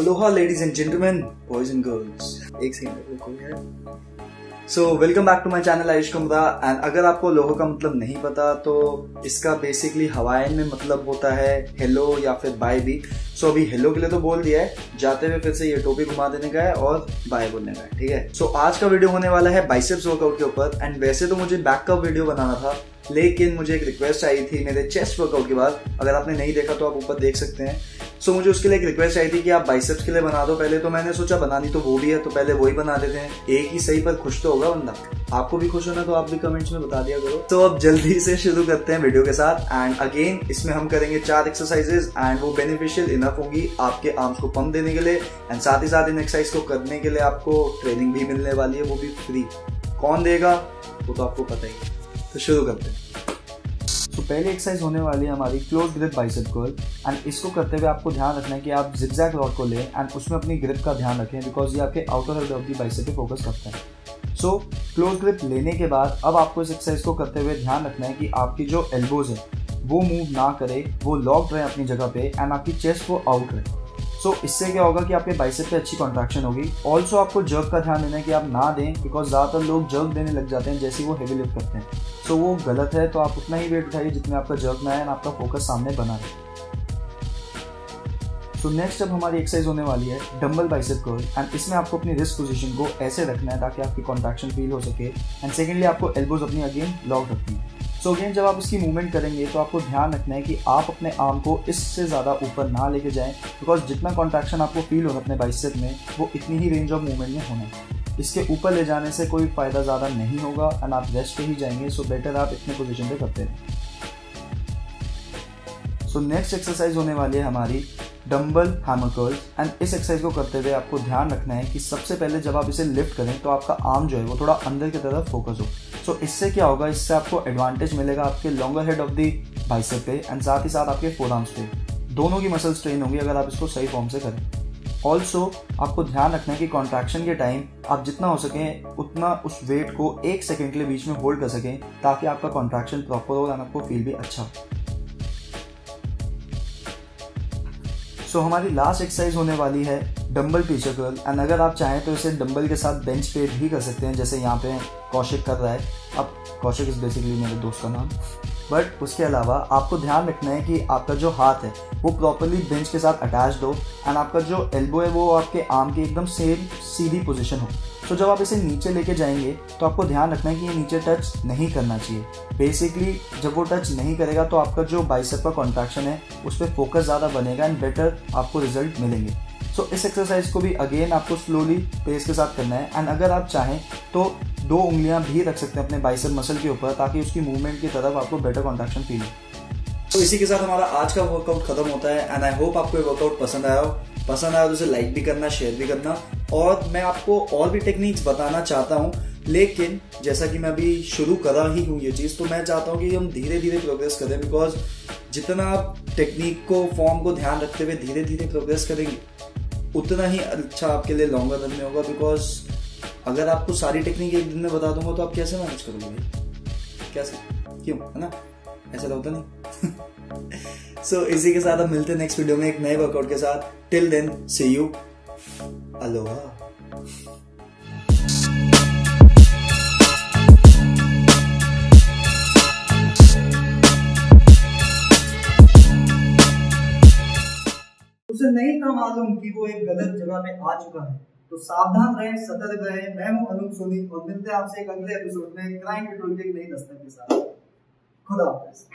Aloha ladies and gentleman boys and girls एक second so welcome back to my channel Ayush Kumra and अगर आपको लोहो का मतलब नहीं पता तो इसका बेसिकली हवाइन में मतलब होता है हेलो या फिर बाय भी। सो so, अभी हेलो के लिए तो बोल दिया है। जाते हुए फिर से ये टोपी घुमा देने का है और बाय बोलने का है ठीक है? सो so, आज का वीडियो होने वाला है बाइसेप्स वर्कआउट के ऊपर। एंड वैसे तो मुझे बैक का वीडियो बनाना था लेकिन मुझे एक रिक्वेस्ट आई थी मेरे चेस्ट वर्कआउट के बाद। अगर आपने नहीं देखा तो आप ऊपर देख सकते हैं। सो मुझे उसके लिए एक रिक्वेस्ट आई थी कि आप बाइसेप्स के लिए बना दो। पहले तो मैंने सोचा बनानी तो वो भी है तो पहले वही बना देते हैं। एक ही सही पर खुश तो होगा बंदा। आपको भी खुश होना तो आप भी कमेंट्स में बता दिया करो। तो अब जल्दी से शुरू करते हैं वीडियो के साथ। एंड अगेन इसमें हम करेंगे चार एक्सरसाइजेस एंड वो बेनिफिशियल इनफ होंगी आपके आर्म्स को पंप देने के लिए। एंड साथ ही साथ इन एक्सरसाइज को करने के लिए आपको ट्रेनिंग भी मिलने वाली है, वो भी फ्री कौन देगा, वो तो आपको पता ही। तो शुरू करते हैं। तो पहली एक्सरसाइज होने वाली है हमारी close grip bicep curl and इसको करते हुए आपको ध्यान रखना है कि आप जिगजैग रॉड को लें एंड उसमें अपनी ग्रिप का ध्यान रखें बिकॉज़ ये आपके outer head of the bicep पे फोकस करता है। सो क्लोज ग्रिप लेने के बाद अब आपको इस एक्सरसाइज को करते हुए ध्यान रखना है कि आपकी जो एल्बोज है, वो मूव ना करे, वो लॉक रहे अपनी जगह पे एंड आपकी चेस्ट वो आउट रहे सो so, इससे क्या होगा कि आपके बाइसेप पे अच्छी कॉन्ट्रैक्शन होगी। ऑल्सो आपको जर्क का ध्यान देना है कि आप ना दें बिकॉज़ ज़्यादातर लोग जर्क देने लग जाते हैं जैसे वो हेवी लिफ्ट करते हैं। सो so, वो गलत है तो आप उतना ही वेट उठाइए जितने आपका जर्क ना है आपका फोकस सामने बना रहे। सो नेक्स्ट अब हमारी एक्सरसाइज होने वाली है डम्बल बाइसेप कर्ल एंड इसमें आपको अपनी रिस्क पोजीशन को ऐसे रखना है ताकि आपकी कॉन्ट्रैक्शन फील हो सके। एंड सेकेंडली आपको एल्बोज अपनी अगेन लॉक रखनी है। सो so अगेन जब आप इसकी मूवमेंट करेंगे तो आपको ध्यान रखना है कि आप अपने आर्म को इससे ज़्यादा ऊपर ना लेके जाएँ बिकॉज़ जितना कॉन्ट्रैक्शन आपको फील होगा अपने बाइसेप में, वो इतनी ही रेंज ऑफ़ मूवमेंट में होना है। इसके ऊपर ले जाने से कोई फ़ायदा ज़्यादा नहीं होगा एंड आप रेस्ट पे ही जाएँगे सो so बेटर आप इतने पोजिशन पर करते रहें। सो नेक्स्ट एक्सरसाइज होने वाली है हमारी डम्बल हैमर एंड इस एक्सरसाइज को करते हुए आपको ध्यान रखना है कि सबसे पहले जब आप इसे लिफ्ट करें तो आपका आर्म जो है वो थोड़ा अंदर की तरफ़ फोकस हो। सो so, इससे क्या होगा? इससे आपको एडवांटेज मिलेगा आपके longer head of the bicep पे एंड साथ ही साथ आपके फोर आर्म्स पे। दोनों की मसल स्ट्रेन होगी अगर आप इसको सही फॉर्म से करें। ऑल्सो आपको ध्यान रखना है कि कॉन्ट्रैक्शन के टाइम आप जितना हो सके उतना उस वेट को एक सेकेंड के लिए बीच में होल्ड कर सकें ताकि आपका कॉन्ट्रैक्शन प्रॉपर हो और आपको फील भी अच्छा हो। सो so, हमारी लास्ट एक्सरसाइज होने वाली है डंबल पीछे कर्ल एंड अगर आप चाहें तो इसे डंबल के साथ बेंच पे भी कर सकते हैं जैसे यहाँ पे कौशिक कर रहा है। अब कौशिक इज़ बेसिकली मेरे दोस्त का नाम। बट उसके अलावा आपको ध्यान रखना है कि आपका जो हाथ है वो प्रॉपरली बेंच के साथ अटैच हो एंड आपका जो एल्बो है वो आपके आर्म की एकदम सेम सीधी पोजिशन हो। तो जब आप इसे नीचे लेके जाएँगे तो आपको ध्यान रखना है कि ये नीचे टच नहीं करना चाहिए। बेसिकली जब वो टच नहीं करेगा तो आपका जो बाइसेप का कॉन्ट्रैक्शन है उस पर फोकस ज़्यादा बनेगा एंड बेटर आपको रिज़ल्ट मिलेंगे। सो so, इस एक्सरसाइज को भी अगेन आपको स्लोली पेस के साथ करना है। एंड अगर आप चाहें तो दो उंगलियाँ भी रख सकते हैं अपने बाइसेप मसल के ऊपर ताकि उसकी मूवमेंट की तरफ़ आपको बेटर कॉन्ट्रैक्शन फील हो। तो इसी के साथ हमारा आज का वर्कआउट खत्म होता है। एंड आई होप आपको ये वर्कआउट पसंद आया हो। पसंद आया तो उसे लाइक भी करना शेयर भी करना। और मैं आपको और भी टेक्निक्स बताना चाहता हूँ, लेकिन जैसा कि मैं अभी शुरू करा ही हूँ ये चीज़ तो मैं चाहता हूँ कि हम धीरे धीरे प्रोग्रेस करें बिकॉज़ जितना आप टेक्निक को फॉर्म को ध्यान रखते हुए धीरे धीरे प्रोग्रेस करेंगे, उतना ही अच्छा आपके लिए लॉन्गर रन में होगा बिकॉज़ अगर आपको सारी टेक्निक एक दिन में बता दूँगा तो आप कैसे मैनेज करोगे कैसे? क्यों? है ना? ऐसा तो होता नहीं। सो so, इसी के साथ हम मिलते हैं नेक्स्ट वीडियो में एक नए वर्कआउट के साथ. Till then see you aloha नहीं था मालूम कि वो एक गलत जगह पे आ चुका है। तो सावधान रहें सतर्क रहें. मैं हूँ अनुप सोनी और मिलते हैं आपसे एक अगले एपिसोड में. क्राइम पेट्रोल के एक नई दस्तक के साथ। まだです。